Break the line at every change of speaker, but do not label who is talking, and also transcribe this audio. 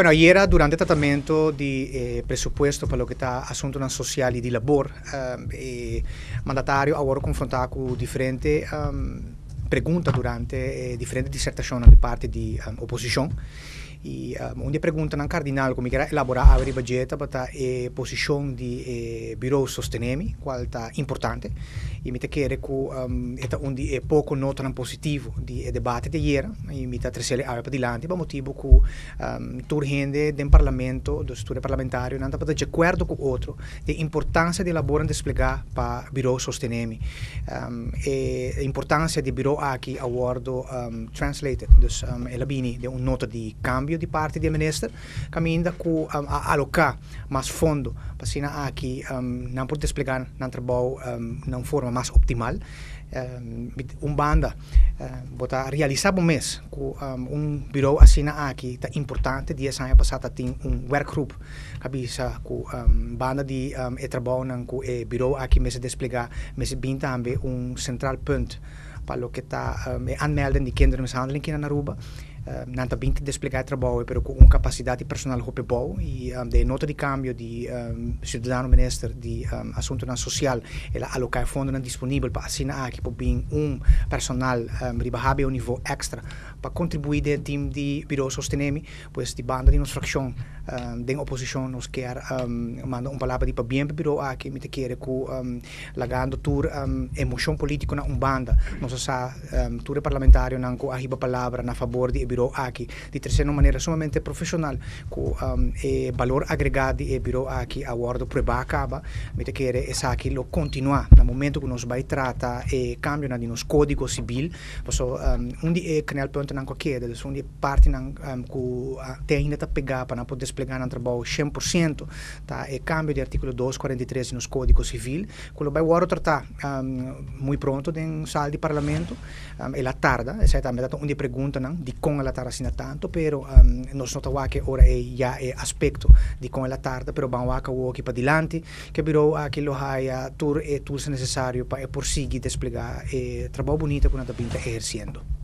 Bueno, ayer durante el tratamiento de eh, presupuesto para lo que está asunto social y de labor, um, eh, mandatario ahora confrontado con diferentes um, preguntas durante eh, diferentes disertaciones de parte de um, oposición. E um, onde perguntam cardinal como era elaborar a budget para a posição eh, bureau sostenemi, qual está importante. E me quer que um, onde é pouco nota positivo de debate de ayer, e está trazendo a para dilante, por motivo que um, tur gente do parlamento, do estudo parlamentar, não está de acordo com outro, de importância de elaborar e desplegar para bureau sostenemi. Um, e a importância de bureau aqui, a word um, translated, dus um, ela bini de uma nota de cambio di parte di minister caminda ku um, a alocar mais fundo para aqui um, não pode desplegar não trabalho um, na forma mais optimal um, um banda uh, bota realizar um mês com um, um bureau assina aqui tá importante dia sanha passada tem um workgroup cabisa com um, banda de um, e trabalho com e bureau aqui mês desplegar mês bem também um central ponto está um, aanmelden die kindermishandeling in Aruba uh, nanta binti desplegar trabalho pero com capacidade personal hope bom e um, de nota de câmbio de um, cidadão minister de um, assunto na social ela alocar fundo disponível para assinar aqui para bem um personal um, ribahabe um nível extra. Para contribuir ao time de bureau sostenemi pois de banda de nossa fração um, de oposição nos quer um, manda uma palavra de para bem bureau aqui me te quer com um, lagando tur um, emoção política na um banda. Nós sa um, tur parlamentário não com a palavra na favor de bureau aqui. De terceira maneira sumamente profissional com um, e valor agregado e bureau aqui a bordo preba acaba me te quer essa aqui lo continuar no momento que nós vai tratar e cambio na de nos código civil so um, um de canal ponto não qualquer dus um de parte não um, que tem ainda tá pegar para não poder desplegar no trabalho 100% tá e cambio de artigo 243 nos código civil que lo vai agora tratar um, muito pronto em sala de parlamento um, e la tarda essa também um de pergunta não de com ela tarda assim tanto pero um, nós notamos que ora é já é aspecto de com ela tarda pero vamos a o aqui para dilante que virou aquilo haya tur e tools necessário para prosseguir desplegar e trabalho bonito que nós estamos exercendo